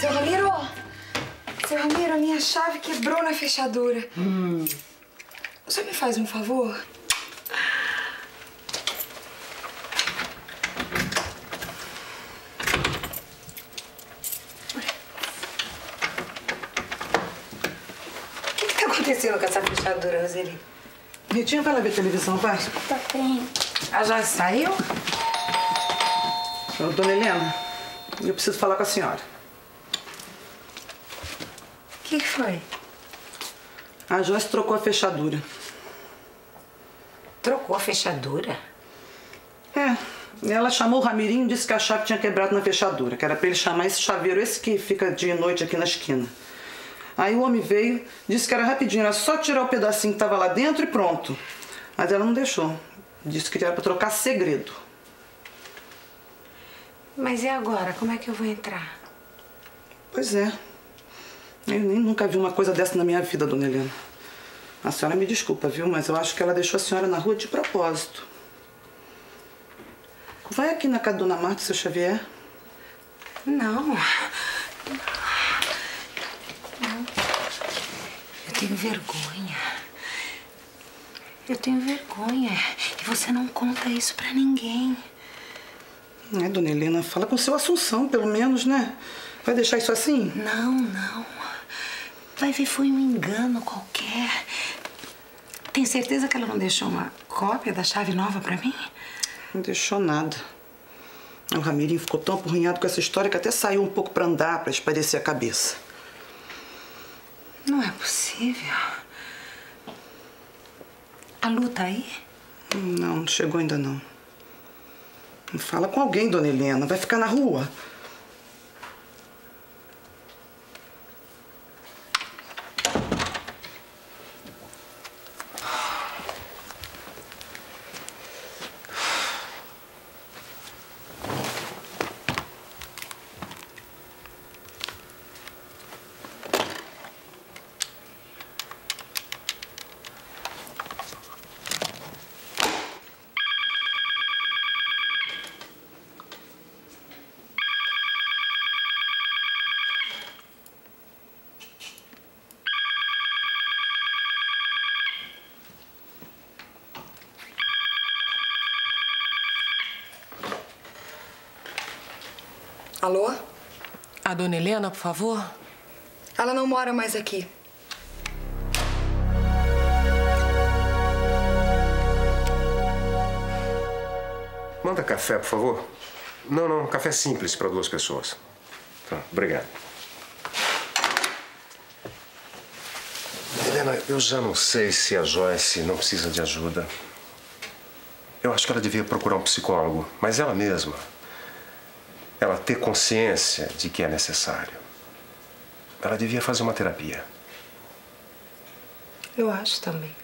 Seu Ramiro! Seu Ramiro, a minha chave quebrou na fechadura. Hum. O senhor me faz um favor? O que tá acontecendo com essa fechadura, Roseli? Ritinha, vai lá ver televisão, vai. Tá bem. A já saiu? Dona Helena, eu preciso falar com a senhora. O que, que foi? A Joyce trocou a fechadura. Trocou a fechadura? É, ela chamou o Ramirinho e disse que a chave tinha quebrado na fechadura, que era pra ele chamar esse chaveiro, esse que fica dia e noite aqui na esquina. Aí o homem veio, disse que era rapidinho, era só tirar o pedacinho que tava lá dentro e pronto. Mas ela não deixou. Disse que era pra trocar segredo. Mas e agora? Como é que eu vou entrar? Pois é. Eu nem nunca vi uma coisa dessa na minha vida, dona Helena. A senhora me desculpa, viu? Mas eu acho que ela deixou a senhora na rua de propósito. Vai aqui na casa da dona Marta, seu Xavier. Não. Não. Eu tenho vergonha. Eu tenho vergonha. E você não conta isso pra ninguém. É, dona Helena, fala com seu Assunção, pelo menos, né? Vai deixar isso assim? Não, não. Vai ver, foi um engano qualquer. Tem certeza que ela não deixou uma cópia da chave nova pra mim? Não deixou nada. O Ramirinho ficou tão apurrinhado com essa história que até saiu um pouco pra andar, pra espairecer a cabeça. Não é possível. A Lu tá aí? Não, não chegou ainda não. Fala com alguém, dona Helena. Vai ficar na rua. Alô? A dona Helena, por favor? Ela não mora mais aqui. Manda café, por favor. Não, não, café simples para duas pessoas. Tá, obrigado. Helena, eu já não sei se a Joyce não precisa de ajuda. Eu acho que ela devia procurar um psicólogo, mas ela mesma. Ela ter consciência de que é necessário. Ela devia fazer uma terapia. Eu acho também.